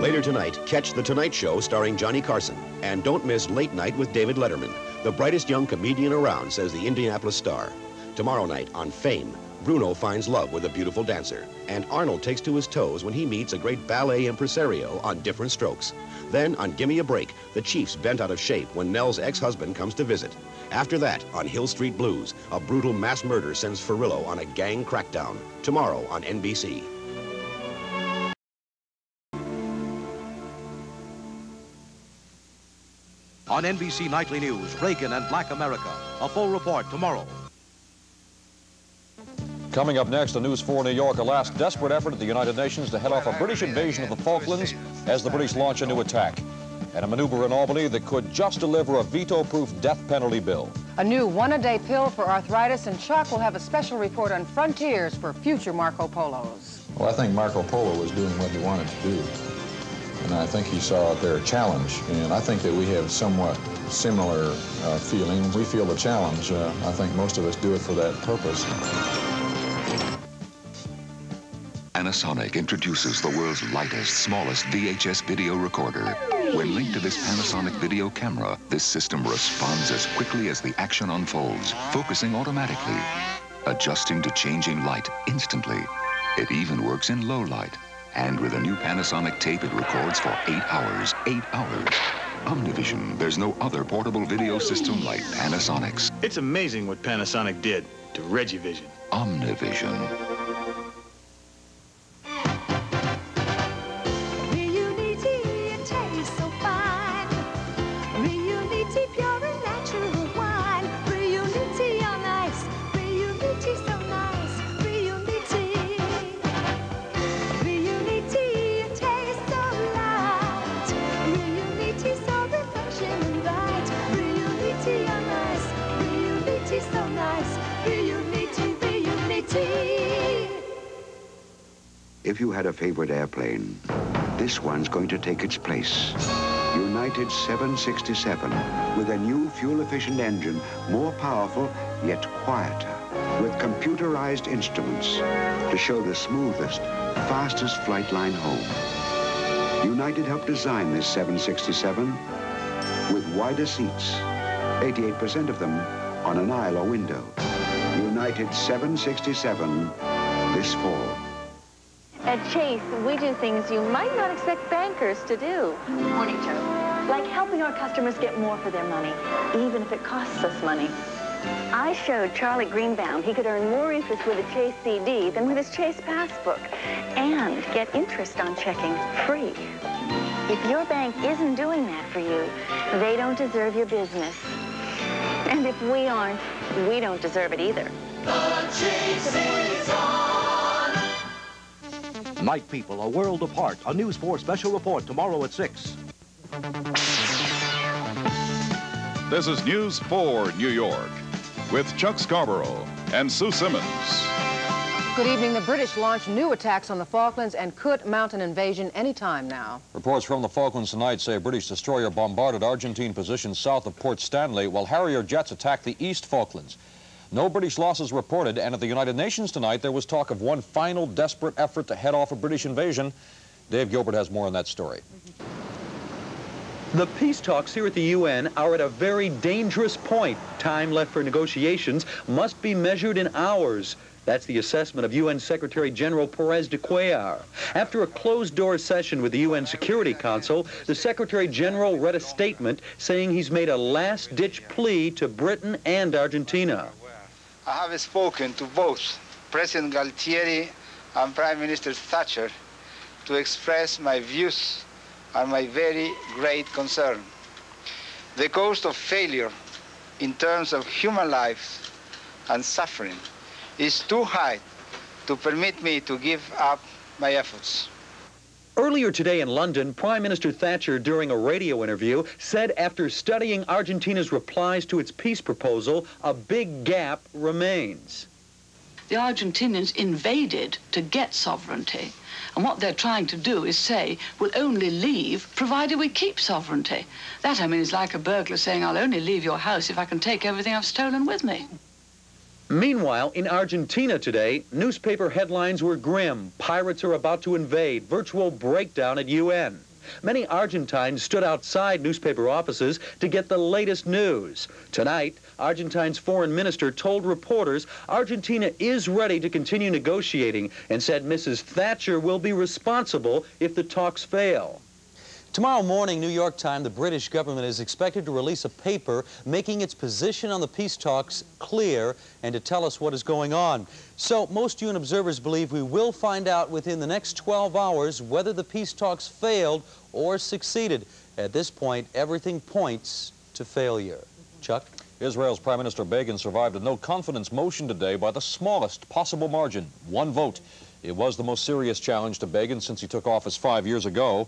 Later tonight, catch The Tonight Show starring Johnny Carson. And don't miss Late Night with David Letterman. The brightest young comedian around, says the Indianapolis Star. Tomorrow night on Fame, Bruno finds love with a beautiful dancer. And Arnold takes to his toes when he meets a great ballet impresario on different strokes. Then on Gimme a Break, the Chiefs bent out of shape when Nell's ex-husband comes to visit. After that, on Hill Street Blues, a brutal mass murder sends Furillo on a gang crackdown. Tomorrow on NBC. On NBC Nightly News, Reagan and Black America. A full report tomorrow. Coming up next, the News 4 New York, a last desperate effort at the United Nations to head off a British invasion of the Falklands as the British launch a new attack. And a maneuver in Albany that could just deliver a veto-proof death penalty bill. A new one-a-day pill for arthritis, and Chuck will have a special report on frontiers for future Marco Polos. Well, I think Marco Polo was doing what he wanted to do. And I think he saw their challenge. And I think that we have somewhat similar uh, feeling. We feel the challenge. Uh, I think most of us do it for that purpose. Panasonic introduces the world's lightest, smallest VHS video recorder. When linked to this Panasonic video camera, this system responds as quickly as the action unfolds, focusing automatically, adjusting to changing light instantly. It even works in low light. And with a new Panasonic tape, it records for eight hours. Eight hours. Omnivision, there's no other portable video system like Panasonic's. It's amazing what Panasonic did to Regivision. Omnivision. If you had a favorite airplane, this one's going to take its place. United 767 with a new fuel-efficient engine, more powerful yet quieter, with computerized instruments to show the smoothest, fastest flight line home. United helped design this 767 with wider seats, 88% of them on an aisle or window. United 767 this fall. At Chase, we do things you might not expect bankers to do. Morning, Joe. Like helping our customers get more for their money, even if it costs us money. I showed Charlie Greenbaum he could earn more interest with a Chase CD than with his Chase Passbook and get interest on checking free. If your bank isn't doing that for you, they don't deserve your business. And if we aren't, we don't deserve it either. Night People, A World Apart, a News 4 special report tomorrow at 6. This is News 4 New York with Chuck Scarborough and Sue Simmons. Good evening. The British launch new attacks on the Falklands and could mount an invasion any time now. Reports from the Falklands tonight say a British destroyer bombarded Argentine positions south of Port Stanley while Harrier jets attacked the East Falklands. No British losses reported, and at the United Nations tonight, there was talk of one final desperate effort to head off a British invasion. Dave Gilbert has more on that story. The peace talks here at the UN are at a very dangerous point. Time left for negotiations must be measured in hours. That's the assessment of UN Secretary General Perez de Cuellar. After a closed-door session with the UN Security Council, the Secretary General read a statement saying he's made a last-ditch plea to Britain and Argentina. I have spoken to both President Galtieri and Prime Minister Thatcher to express my views and my very great concern. The cost of failure in terms of human lives and suffering is too high to permit me to give up my efforts. Earlier today in London, Prime Minister Thatcher, during a radio interview, said after studying Argentina's replies to its peace proposal, a big gap remains. The Argentinians invaded to get sovereignty. And what they're trying to do is say, we'll only leave provided we keep sovereignty. That, I mean, is like a burglar saying, I'll only leave your house if I can take everything I've stolen with me. Meanwhile, in Argentina today, newspaper headlines were grim. Pirates are about to invade. Virtual breakdown at UN. Many Argentines stood outside newspaper offices to get the latest news. Tonight, Argentine's foreign minister told reporters Argentina is ready to continue negotiating and said Mrs. Thatcher will be responsible if the talks fail. Tomorrow morning, New York time, the British government is expected to release a paper making its position on the peace talks clear and to tell us what is going on. So most UN observers believe we will find out within the next 12 hours whether the peace talks failed or succeeded. At this point, everything points to failure. Chuck? Israel's Prime Minister Begin survived a no-confidence motion today by the smallest possible margin, one vote. It was the most serious challenge to Begin since he took office five years ago.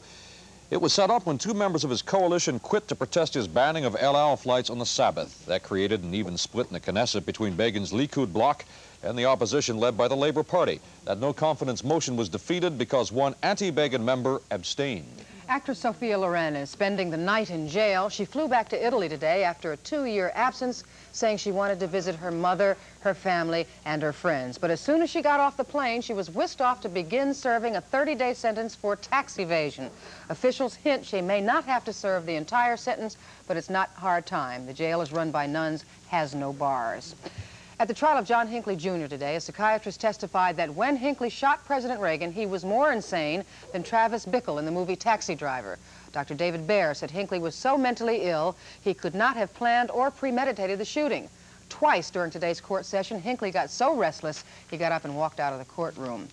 It was set up when two members of his coalition quit to protest his banning of El Al flights on the Sabbath. That created an even split in the Knesset between Begin's Likud bloc and the opposition led by the Labor Party. That no-confidence motion was defeated because one anti-Begin member abstained. Actress Sophia Loren is spending the night in jail. She flew back to Italy today after a two-year absence, saying she wanted to visit her mother, her family, and her friends. But as soon as she got off the plane, she was whisked off to begin serving a 30-day sentence for tax evasion. Officials hint she may not have to serve the entire sentence, but it's not hard time. The jail is run by nuns, has no bars. At the trial of John Hinckley Jr. today, a psychiatrist testified that when Hinckley shot President Reagan, he was more insane than Travis Bickle in the movie Taxi Driver. Dr. David Bear said Hinckley was so mentally ill he could not have planned or premeditated the shooting. Twice during today's court session, Hinckley got so restless he got up and walked out of the courtroom.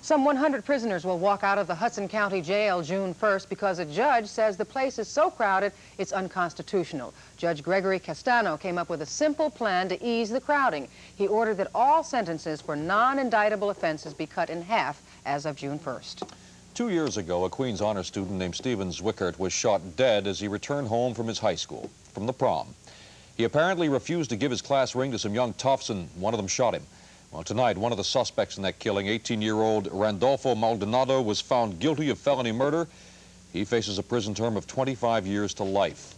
Some 100 prisoners will walk out of the Hudson County Jail June 1st because a judge says the place is so crowded it's unconstitutional. Judge Gregory Castano came up with a simple plan to ease the crowding. He ordered that all sentences for non-indictable offenses be cut in half as of June 1st. Two years ago, a Queens Honor student named Steven Zwickert was shot dead as he returned home from his high school, from the prom. He apparently refused to give his class ring to some young toughs, and one of them shot him. Well, tonight, one of the suspects in that killing, 18-year-old Randolfo Maldonado, was found guilty of felony murder. He faces a prison term of 25 years to life.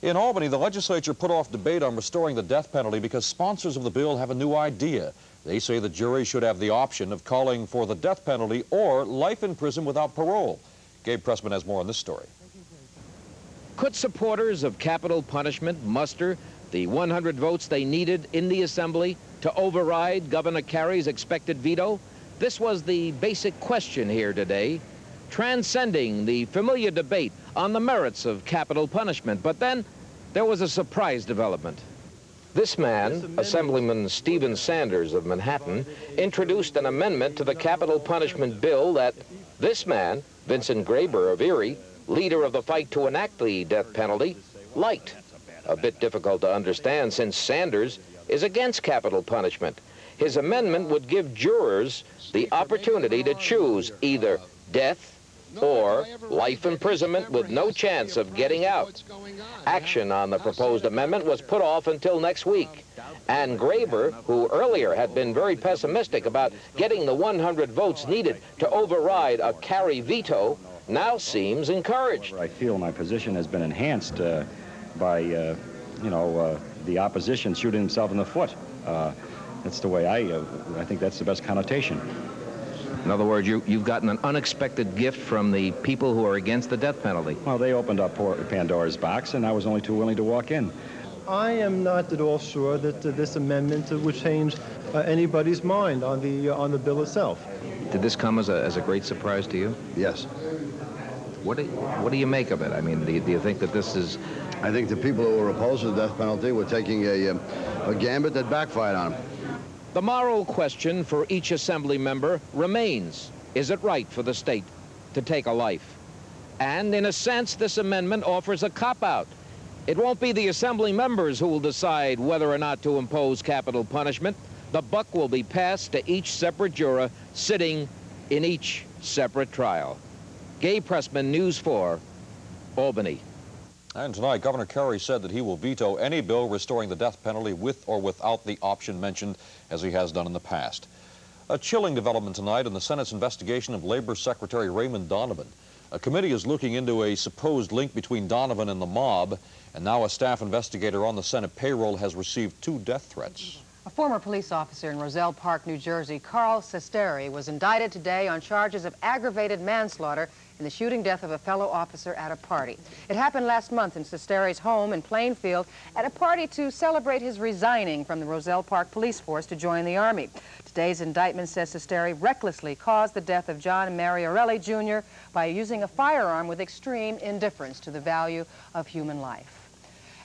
In Albany, the legislature put off debate on restoring the death penalty because sponsors of the bill have a new idea. They say the jury should have the option of calling for the death penalty or life in prison without parole. Gabe Pressman has more on this story. Could supporters of capital punishment muster the 100 votes they needed in the Assembly to override Governor Carey's expected veto? This was the basic question here today, transcending the familiar debate on the merits of capital punishment. But then there was a surprise development. This man, Assemblyman Steven Sanders of Manhattan, introduced an amendment to the capital punishment bill that this man, Vincent Graber of Erie, leader of the fight to enact the death penalty, liked. A bit difficult to understand since Sanders is against capital punishment. His amendment would give jurors the opportunity to choose either death or life imprisonment with no chance of getting out. Action on the proposed amendment was put off until next week. And Graber, who earlier had been very pessimistic about getting the 100 votes needed to override a Carey veto, now seems encouraged. I feel my position has been enhanced uh, by, uh, you know, uh, the opposition shooting himself in the foot. Uh, that's the way I, uh, I think that's the best connotation. In other words, you, you've gotten an unexpected gift from the people who are against the death penalty. Well, they opened up Pandora's box, and I was only too willing to walk in. I am not at all sure that uh, this amendment uh, would change uh, anybody's mind on the uh, on the bill itself. Did this come as a, as a great surprise to you? Yes. What do, what do you make of it? I mean, do you, do you think that this is... I think the people who were opposed to the death penalty were taking a, um, a gambit that backfired on them. The moral question for each assembly member remains, is it right for the state to take a life? And in a sense, this amendment offers a cop-out. It won't be the assembly members who will decide whether or not to impose capital punishment. The buck will be passed to each separate juror sitting in each separate trial. Gabe Pressman, News 4, Albany. And tonight, Governor Carey said that he will veto any bill restoring the death penalty with or without the option mentioned, as he has done in the past. A chilling development tonight in the Senate's investigation of Labor Secretary Raymond Donovan. A committee is looking into a supposed link between Donovan and the mob, and now a staff investigator on the Senate payroll has received two death threats. A former police officer in Roselle Park, New Jersey, Carl Sesteri, was indicted today on charges of aggravated manslaughter in the shooting death of a fellow officer at a party. It happened last month in Sesteri's home in Plainfield at a party to celebrate his resigning from the Roselle Park Police Force to join the Army. Today's indictment says Sesteri recklessly caused the death of John Mariarelli Jr. by using a firearm with extreme indifference to the value of human life.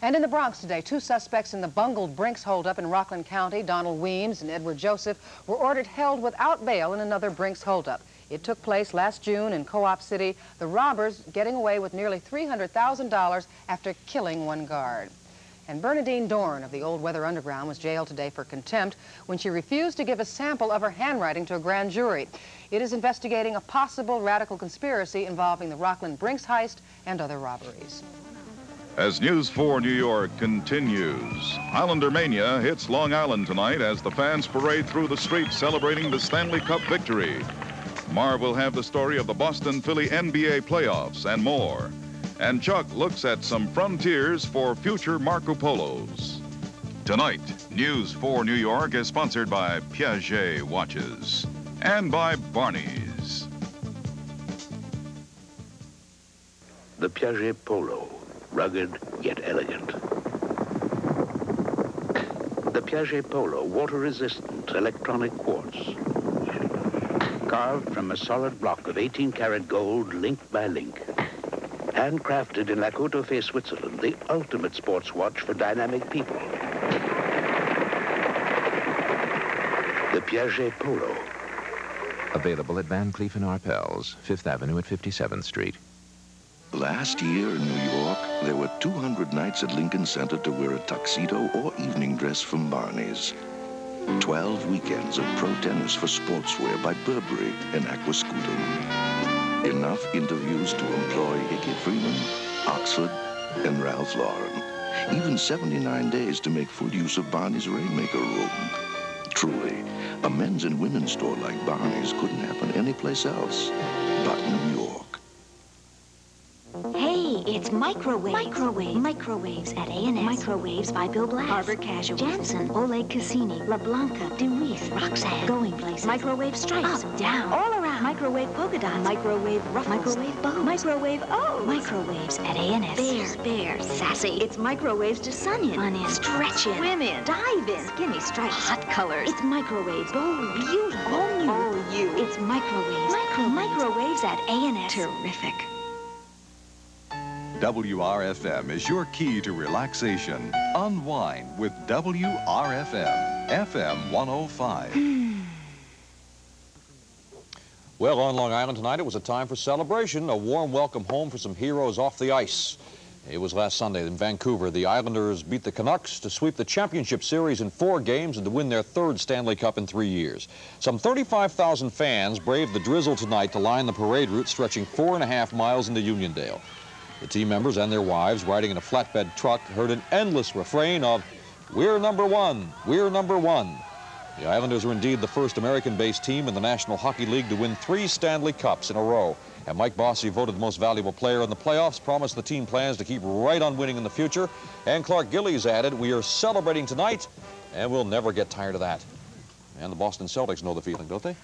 And in the Bronx today, two suspects in the bungled Brinks holdup in Rockland County, Donald Weems and Edward Joseph, were ordered held without bail in another Brinks holdup. It took place last June in Co-op City, the robbers getting away with nearly $300,000 after killing one guard. And Bernardine Dohrn of the Old Weather Underground was jailed today for contempt when she refused to give a sample of her handwriting to a grand jury. It is investigating a possible radical conspiracy involving the Rockland Brinks heist and other robberies. As News 4 New York continues, Islander Mania hits Long Island tonight as the fans parade through the streets celebrating the Stanley Cup victory. Marv will have the story of the Boston Philly NBA playoffs and more. And Chuck looks at some frontiers for future Marco Polos. Tonight, News 4 New York is sponsored by Piaget Watches and by Barney's. The Piaget Polo, rugged yet elegant. The Piaget Polo, water-resistant electronic quartz. Carved from a solid block of 18-karat gold, link by link. Handcrafted in La Côte Switzerland, the ultimate sports watch for dynamic people. The Piaget Polo. Available at Van Cleef & Arpels, 5th Avenue at 57th Street. Last year in New York, there were 200 nights at Lincoln Center to wear a tuxedo or evening dress from Barney's. 12 weekends of pro tennis for sportswear by Burberry and Aquascutum. Enough interviews to employ Hickey Freeman, Oxford, and Ralph Lauren. Even 79 days to make full use of Barney's Rainmaker Room. Truly, a men's and women's store like Barney's couldn't happen anyplace else but New York. It's microwaves. Microwaves. Microwaves at A&S. Microwaves by Bill Blass. Harbor Casual. Jantzen. Oleg Cassini. La Blanca. DeWeese. Roxanne. Going places. Microwave stripes. Up, down. All around. Microwave polka dots. Microwave ruffles. Microwave bows. Microwave O's. Microwaves at A&S. Bare, bare, sassy. It's microwaves to sun in. Fun in. Stretch in. Swim in. Dive in. Skinny stripes. Hot colors. It's microwaves. Bold. Beautiful. All new. All you. It's microwaves. Micro microwaves at A&S. Terrific. WRFM is your key to relaxation. Unwind with WRFM, FM 105. Well, on Long Island tonight, it was a time for celebration, a warm welcome home for some heroes off the ice. It was last Sunday in Vancouver. The Islanders beat the Canucks to sweep the championship series in four games and to win their third Stanley Cup in three years. Some 35,000 fans braved the drizzle tonight to line the parade route stretching four and a half miles into Uniondale. The team members and their wives riding in a flatbed truck heard an endless refrain of, We're number one, we're number one. The Islanders are indeed the first American-based team in the National Hockey League to win three Stanley Cups in a row. And Mike Bossy, voted the most valuable player in the playoffs, promised the team plans to keep right on winning in the future. And Clark Gillies added, we are celebrating tonight, and we'll never get tired of that. And the Boston Celtics know the feeling, don't they?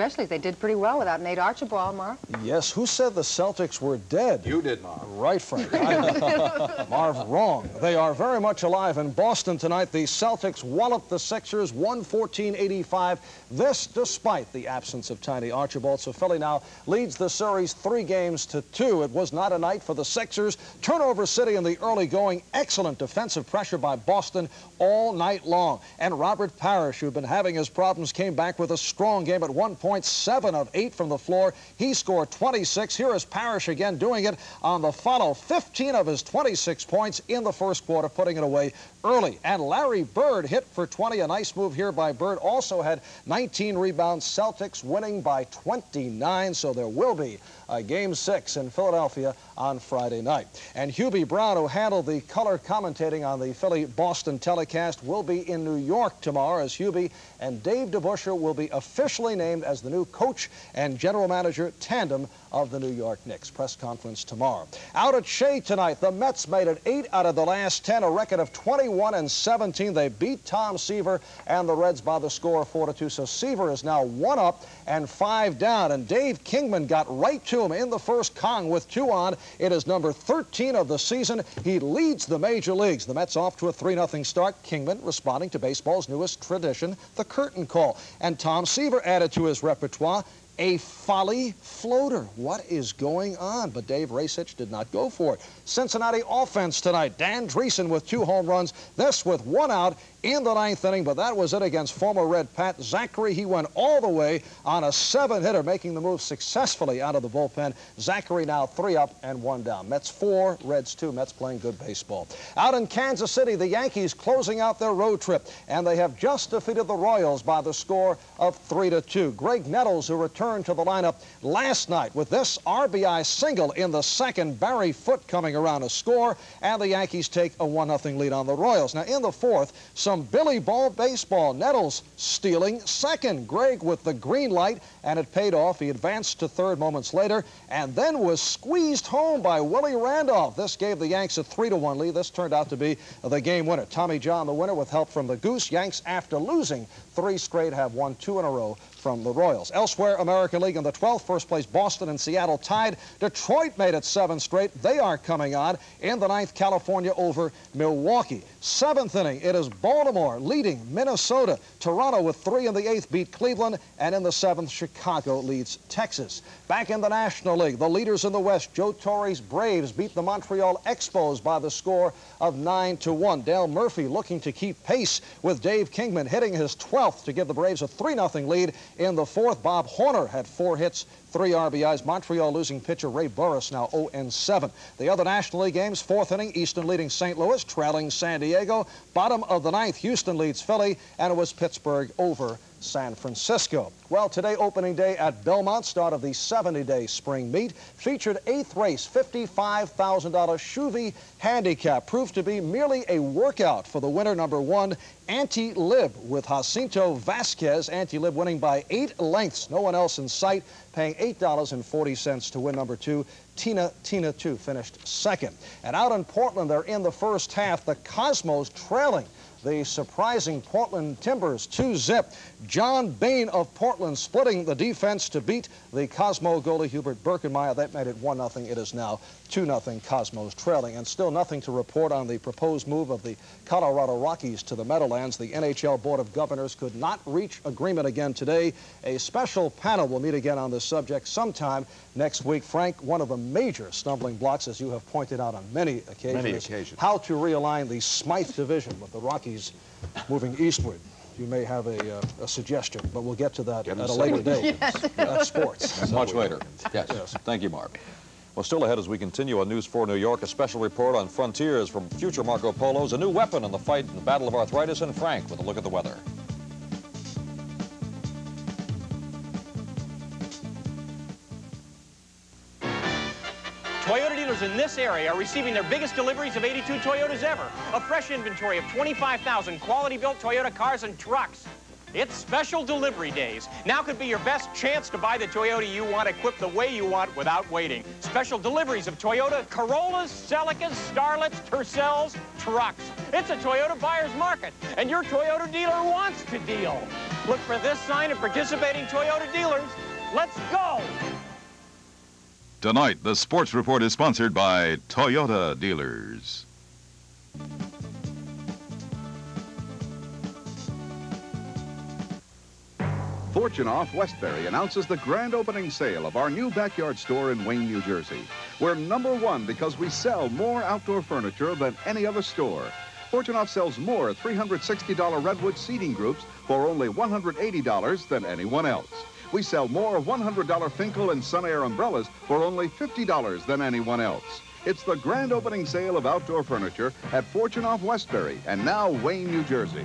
Especially if they did pretty well without Nate Archibald, Marv. Yes, who said the Celtics were dead? You did, Marv. Right, Frank. I- Marv, wrong. They are very much alive in Boston tonight. The Celtics walloped the Sixers 114-85. This despite the absence of Tiny Archibald. So Philly now leads the series three games to two. It was not a night for the Sixers. Turnover City in the early going. Excellent defensive pressure by Boston all night long. And Robert Parish, who'd been having his problems, came back with a strong game at one point, seven of eight from the floor. He scored 26. Here is Parish again doing it on the follow. 15 of his 26 points in the first quarter, putting it away early. And Larry Bird hit for 20. A nice move here by Bird. Also had 19 rebounds. Celtics winning by 29. So there will be a game six in Philadelphia on Friday night. And Hubie Brown, who handled the color commentating on the Philly-Boston telecast, will be in New York tomorrow as Hubie and Dave DeBusschere will be officially named as the new coach and general manager tandem of the New York Knicks. Press conference tomorrow. Out at Shea tonight, the Mets made it eight out of the last 10, a record of 21 and 17. They beat Tom Seaver and the Reds by the score of 4 to 2. So Seaver is now one up and five down. And Dave Kingman got right to him in the first Kong with two on. It is number 13 of the season. He leads the major leagues. The Mets off to a 3 0 start. Kingman responding to baseball's newest tradition, the curtain call. And Tom Seaver added to his repertoire a folly floater. What is going on? But Dave Rasich did not go for it. Cincinnati offense tonight. Dan Driessen with two home runs. This with one out in the ninth inning, but that was it against former Red Pat Zachary. He went all the way on a seven-hitter, making the move successfully out of the bullpen. Zachary now three up and one down. Mets four, Reds two. Mets playing good baseball. Out in Kansas City, the Yankees closing out their road trip, and they have just defeated the Royals by the score of three to two. Graig Nettles, who returned to the lineup last night with this RBI single in the second. Barry Foote coming around a score, and the Yankees take a one-nothing lead on the Royals. Now in the fourth, some Billy Ball baseball. Nettles stealing second. Graig with the green light, and it paid off. He advanced to third moments later, and then was squeezed home by Willie Randolph. This gave the Yanks a three-to-one lead. This turned out to be the game winner. Tommy John, the winner, with help from the Goose. Yanks, after losing three straight, have won two in a row from the Royals. Elsewhere, American League in the 12th, first place Boston and Seattle tied. Detroit made it seven straight. They are coming on. In the ninth, California over Milwaukee. Seventh inning, it is Baltimore leading Minnesota. Toronto with three in the eighth beat Cleveland. And in the seventh, Chicago leads Texas. Back in the National League, the leaders in the West, Joe Torre's Braves beat the Montreal Expos by the score of 9 to 1. Dale Murphy looking to keep pace with Dave Kingman hitting his 12th to give the Braves a 3 0 lead in the fourth. Bob Horner had four hits, three RBIs. Montreal losing pitcher Ray Burris now 0-7. The other National League games, fourth inning, Easton leading St. Louis, trailing San Diego. Bottom of the ninth, Houston leads Philly, and it was Pittsburgh over San Francisco. Well, today, opening day at Belmont, start of the 70-day spring meet, featured eighth race, $55,000 Shuvee handicap. Proved to be merely a workout for the winner, number one, Anti-Lib, with Jacinto Vasquez. Anti-Lib winning by eight lengths. No one else in sight, paying $8.40 to win number two. Tina Tina 2 finished second. And out in Portland, they're in the first half. The Cosmos trailing the surprising Portland Timbers 2-zip. John Bain of Portland splitting the defense to beat the Cosmo goalie Hubert Birkenmeier. That made it 1-0. It is now 2-0 Cosmos trailing. And still nothing to report on the proposed move of the Colorado Rockies to the Meadowlands. The NHL Board of Governors could not reach agreement again today. A special panel will meet again on this subject sometime next week. Frank, one of the major stumbling blocks, as you have pointed out on many occasions, Many occasions. how to realign the Smythe division with the Rockies moving eastward. You may have a, uh, a suggestion, but we'll get to that Get at a a later date. Yes. That's sports. Much later. Yes. Thank you, Mark. Well, still ahead as we continue on News 4 New York, a special report on frontiers from future Marco Polos, a new weapon in the fight in the Battle of Arthritis, and Frank with a look at the weather. Toyota dealers in this area are receiving their biggest deliveries of 82 Toyotas ever. A fresh inventory of 25,000 quality-built Toyota cars and trucks. It's special delivery days. Now could be your best chance to buy the Toyota you want equipped the way you want without waiting. Special deliveries of Toyota Corollas, Celicas, Starlets, Tercels, trucks. It's a Toyota buyer's market, and your Toyota dealer wants to deal. Look for this sign at participating Toyota dealers. Let's go! Tonight, the sports report is sponsored by Toyota Dealers. Fortunoff Westbury announces the grand opening sale of our new backyard store in Wayne, New Jersey. We're number one because we sell more outdoor furniture than any other store. Fortunoff sells more $360 redwood seating groups for only $180 than anyone else. We sell more $100 Finkel and Sun Air umbrellas for only $50 than anyone else. It's the grand opening sale of outdoor furniture at Fortunoff Westbury and now Wayne, New Jersey.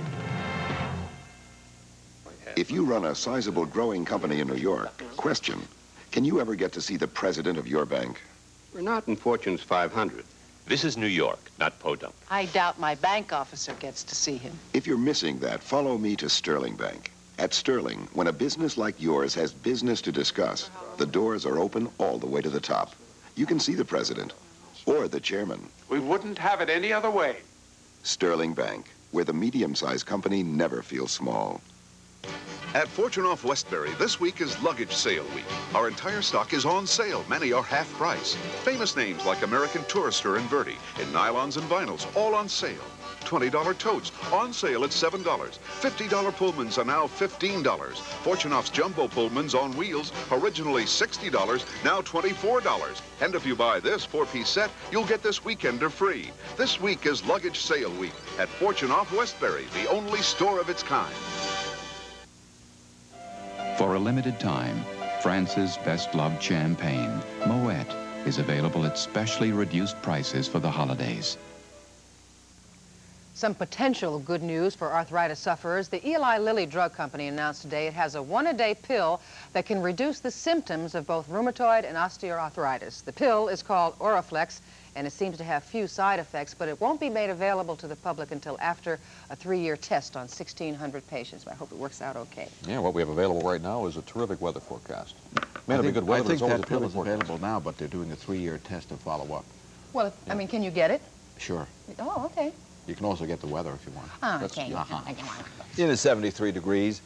If you run a sizable growing company in New York, question, can you ever get to see the president of your bank? We're not in Fortune's 500. This is New York, not Podunk. I doubt my bank officer gets to see him. If you're missing that, follow me to Sterling Bank. At Sterling, when a business like yours has business to discuss, the doors are open all the way to the top. You can see the president or the chairman. We wouldn't have it any other way. Sterling Bank, where the medium-sized company never feels small. At Fortunoff Westbury, this week is luggage sale week. Our entire stock is on sale. Many are half price. Famous names like American Tourister and Verdi in nylons and vinyls, all on sale. $20 totes on sale at $7. $50 Pullmans are now $15. Fortunoff's Jumbo Pullmans on wheels, originally $60, now $24. And if you buy this four-piece set, you'll get this weekender free. This week is luggage sale week at Fortunoff Westbury, the only store of its kind. For a limited time, France's best-loved champagne, Moet, is available at specially reduced prices for the holidays. Some potential good news for arthritis sufferers. The Eli Lilly Drug Company announced today it has a one-a-day pill that can reduce the symptoms of both rheumatoid and osteoarthritis. The pill is called Oraflex, and it seems to have few side effects, but it won't be made available to the public until after a three-year test on 1,600 patients. I hope it works out okay. Yeah, what we have available right now is a terrific weather forecast. I May not be think, good weather, I but think it's always that a pill is forecast. available now, but they're doing a three-year test to follow up. Well, I mean, can you get it? Sure. Oh, okay. You can also get the weather if you want. Oh, That's- okay. I can want it. It is 73 degrees.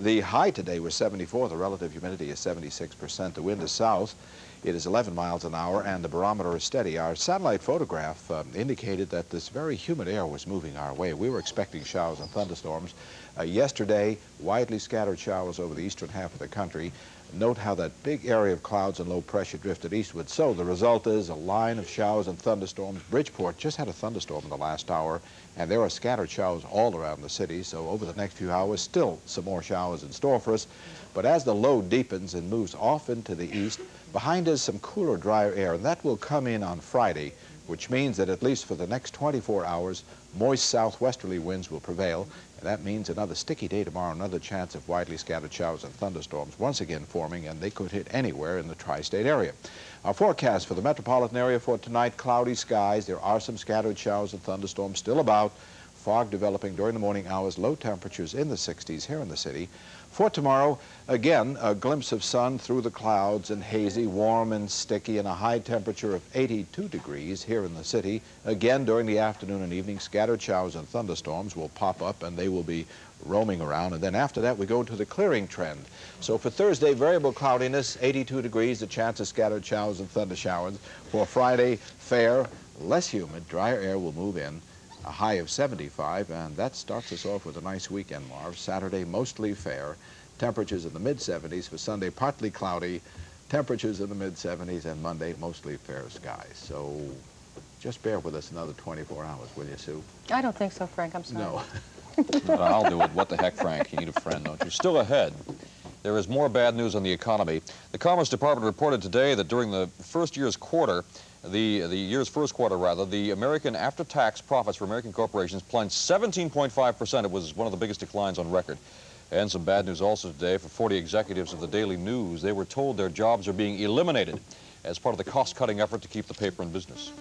The high today was 74. The relative humidity is 76%. The wind is south. It is 11 miles an hour, and the barometer is steady. Our satellite photograph um, indicated that this very humid air was moving our way. We were expecting showers and thunderstorms. Uh, yesterday, widely scattered showers over the eastern half of the country. Note how that big area of clouds and low pressure drifted eastward. So the result is a line of showers and thunderstorms. Bridgeport just had a thunderstorm in the last hour, and there are scattered showers all around the city. So over the next few hours, still some more showers in store for us. But as the low deepens and moves off into the east, behind us some cooler, drier air, and that will come in on Friday, which means that at least for the next 24 hours, moist southwesterly winds will prevail, and that means another sticky day tomorrow, another chance of widely scattered showers and thunderstorms once again forming, and they could hit anywhere in the tri-state area. Our forecast for the metropolitan area for tonight, cloudy skies. There are some scattered showers and thunderstorms still about. Fog developing during the morning hours, low temperatures in the 60s here in the city. For tomorrow, again, a glimpse of sun through the clouds and hazy, warm and sticky, and a high temperature of 82 degrees here in the city. Again, during the afternoon and evening, scattered showers and thunderstorms will pop up, and they will be roaming around. And then after that, we go to the clearing trend. So for Thursday, variable cloudiness, 82 degrees, a chance of scattered showers and thunder showers. For Friday, fair, less humid, drier air will move in a high of 75, and that starts us off with a nice weekend, Marv. Saturday, mostly fair. Temperatures in the mid-70s. For Sunday, partly cloudy. Temperatures in the mid-70s, and Monday, mostly fair skies. So just bear with us another 24 hours, will you, Sue? I don't think so, Frank. I'm sorry. No. I'll do it. What the heck, Frank? You need a friend, don't you? Still ahead. There is more bad news on the economy. The Commerce Department reported today that during the first year's quarter, the, the year's first quarter, rather, the American after-tax profits for American corporations plunged 17.5%. It was one of the biggest declines on record. And some bad news also today for 40 executives of the Daily News. They were told their jobs are being eliminated as part of the cost-cutting effort to keep the paper in business.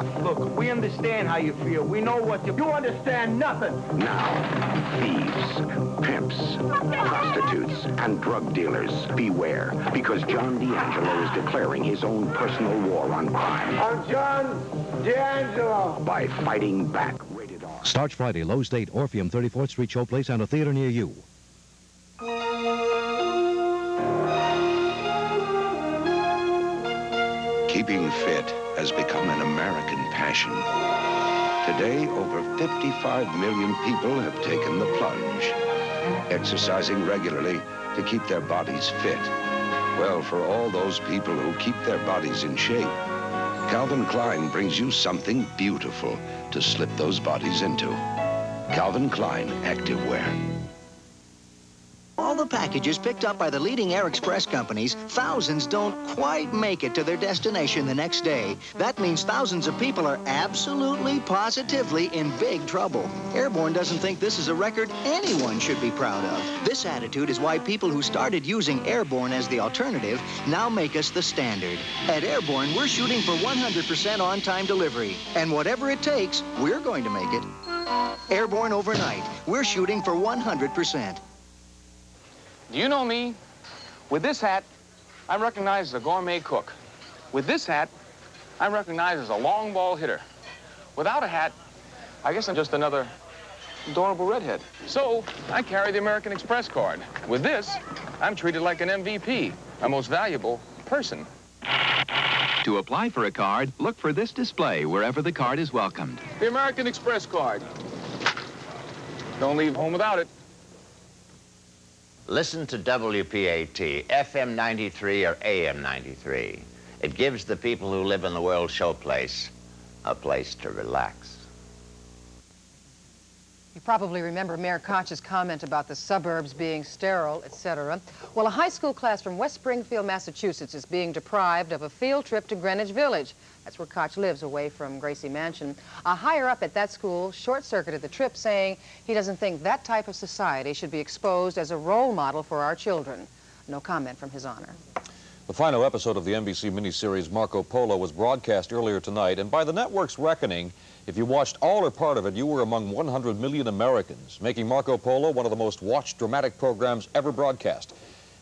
Enough. Look, we understand how you feel. We know what you... You understand nothing! Now, thieves, pimps, prostitutes, and drug dealers, beware, because John D'Angelo is declaring his own personal war on crime I'm John D'Angelo. by fighting back. Starts Friday, Low State, Orpheum, 34th Street Showplace, and a theater near you. Keeping fit has become an American passion. Today, over 55 million people have taken the plunge, exercising regularly to keep their bodies fit. Well, for all those people who keep their bodies in shape, Calvin Klein brings you something beautiful to slip those bodies into. Calvin Klein Activewear. The packages picked up by the leading air express companies, thousands don't quite make it to their destination the next day. That means thousands of people are absolutely, positively in big trouble. Airborne doesn't think this is a record anyone should be proud of. This attitude is why people who started using Airborne as the alternative now make us the standard. At Airborne, we're shooting for 100% on-time delivery. And whatever it takes, we're going to make it. Airborne overnight, we're shooting for 100%. Do you know me? With this hat, I'm recognized as a gourmet cook. With this hat, I'm recognized as a long ball hitter. Without a hat, I guess I'm just another adorable redhead. So, I carry the American Express card. With this, I'm treated like an MVP, a most valuable person. To apply for a card, look for this display wherever the card is welcomed. The American Express card. Don't leave home without it. Listen to WPAT, FM 93 or AM 93. It gives the people who live in the World Showplace a place to relax. You probably remember Mayor Koch's comment about the suburbs being sterile, etc. Well, a high school class from West Springfield, Massachusetts is being deprived of a field trip to Greenwich Village. That's where Koch lives, away from Gracie Mansion. A higher up at that school short-circuited the trip, saying he doesn't think that type of society should be exposed as a role model for our children. No comment from His Honor. The final episode of the NBC miniseries Marco Polo was broadcast earlier tonight, and by the network's reckoning, if you watched all or part of it, you were among 100 million Americans, making Marco Polo one of the most watched dramatic programs ever broadcast.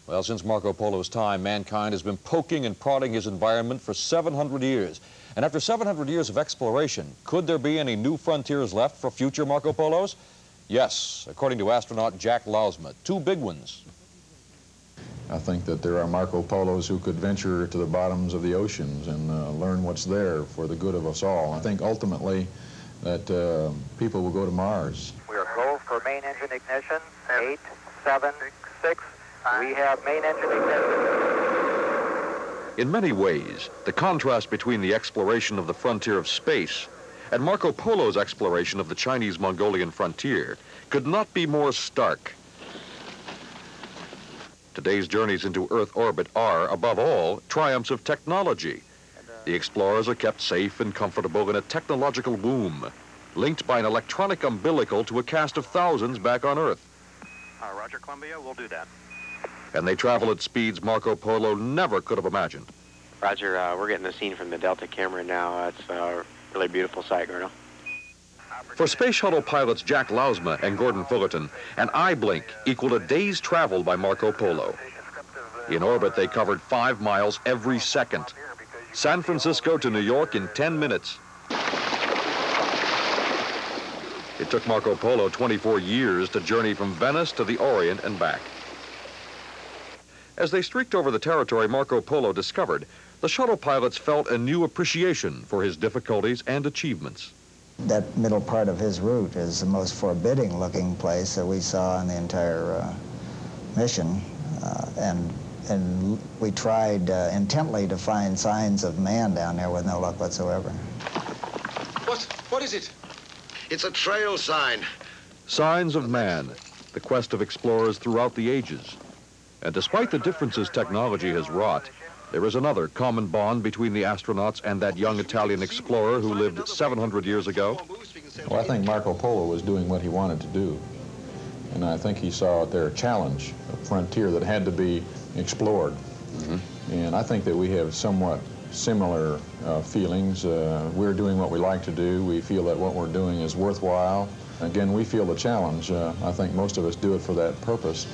Well, since Marco Polo's time, mankind has been poking and prodding his environment for 700 years. And after 700 years of exploration, could there be any new frontiers left for future Marco Polos? Yes, according to astronaut Jack Lousma, two big ones. I think that there are Marco Polos who could venture to the bottoms of the oceans and uh, learn what's there for the good of us all. I think ultimately that uh, people will go to Mars. We are go for main engine ignition. Eight, seven, six. We have main engine ignition. In many ways, the contrast between the exploration of the frontier of space and Marco Polo's exploration of the Chinese-Mongolian frontier could not be more stark. Today's journeys into Earth orbit are, above all, triumphs of technology. The explorers are kept safe and comfortable in a technological womb, linked by an electronic umbilical to a cast of thousands back on Earth. Uh, Roger, Columbia, we'll do that. And they travel at speeds Marco Polo never could have imagined. Roger, uh, we're getting the scene from the Delta camera now. It's a really beautiful sight, Colonel. For Space Shuttle pilots Jack Lousma and Gordon Fullerton, an eye blink equaled a day's travel by Marco Polo. In orbit, they covered five miles every second. San Francisco to New York in 10 minutes. It took Marco Polo 24 years to journey from Venice to the Orient and back. As they streaked over the territory Marco Polo discovered, the shuttle pilots felt a new appreciation for his difficulties and achievements. That middle part of his route is the most forbidding looking place that we saw in the entire uh, mission. Uh, and, and we tried uh, intently to find signs of man down there with no luck whatsoever. What? What is it? It's a trail sign. Signs of man, the quest of explorers throughout the ages. And despite the differences technology has wrought, there is another common bond between the astronauts and that young Italian explorer who lived 700 years ago. Well, I think Marco Polo was doing what he wanted to do. And I think he saw there a challenge, a frontier that had to be explored. Mm -hmm. And I think that we have somewhat similar uh, feelings. Uh, we're doing what we like to do. We feel that what we're doing is worthwhile. Again, we feel the challenge. Uh, I think most of us do it for that purpose.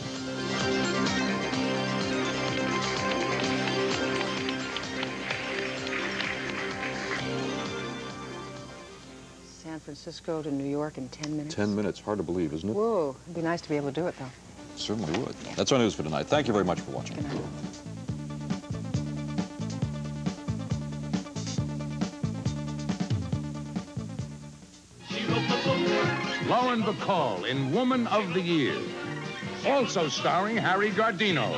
Francisco to New York in 10 minutes? 10 minutes. Hard to believe, isn't it? Whoa. It'd be nice to be able to do it, though. Certainly would. Yeah. That's our news for tonight. Thank you very much for watching. Good night. Lauren Bacall in Woman of the Year. Also starring Harry Guardino.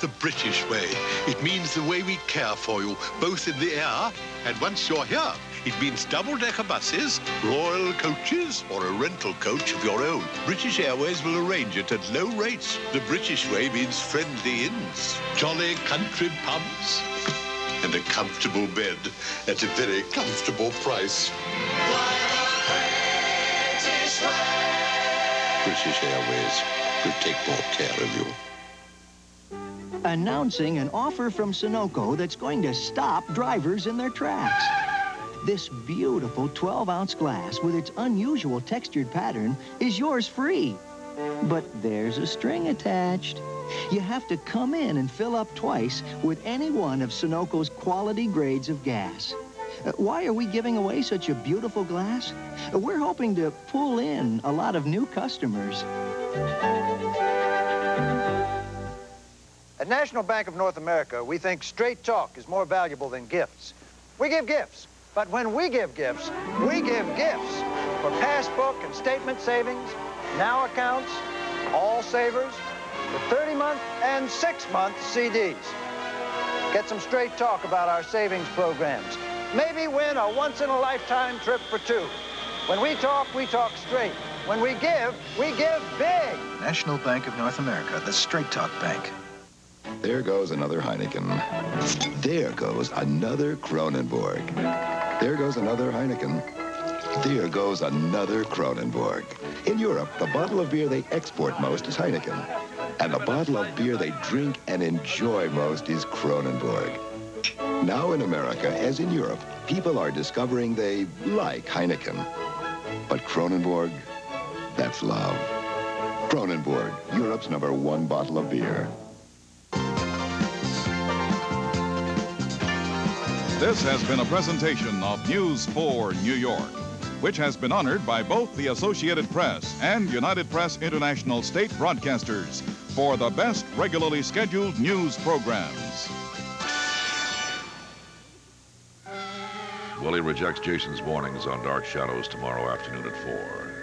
The British way. It means the way we care for you, both in the air and once you're here. It means double-decker buses, royal coaches, or a rental coach of your own. British Airways will arrange it at low rates. The British way means friendly inns, jolly country pubs, and a comfortable bed at a very comfortable price. British Airways will take more care of you. Announcing an offer from Sunoco that's going to stop drivers in their tracks. This beautiful 12-ounce glass with its unusual textured pattern is yours free. But there's a string attached. You have to come in and fill up twice with any one of Sunoco's quality grades of gas. Uh, why are we giving away such a beautiful glass? Uh, we're hoping to pull in a lot of new customers. At National Bank of North America, we think straight talk is more valuable than gifts. We give gifts, but when we give gifts, we give gifts for passbook and statement savings, now accounts, all savers, the 30-month and 6-month CDs. Get some straight talk about our savings programs. Maybe win a once-in-a-lifetime trip for two. When we talk, we talk straight. When we give, we give big. National Bank of North America, the Straight Talk Bank. There goes another Heineken. There goes another Kronenbourg. There goes another Heineken. There goes another Kronenbourg. In Europe, the bottle of beer they export most is Heineken. And the bottle of beer they drink and enjoy most is Kronenbourg. Now in America, as in Europe, people are discovering they like Heineken. But Kronenbourg, that's love. Kronenbourg, Europe's number one bottle of beer. This has been a presentation of News 4 New York, which has been honored by both the Associated Press and United Press International State Broadcasters for the best regularly scheduled news programs. Willie rejects Jason's warnings on Dark Shadows tomorrow afternoon at 4.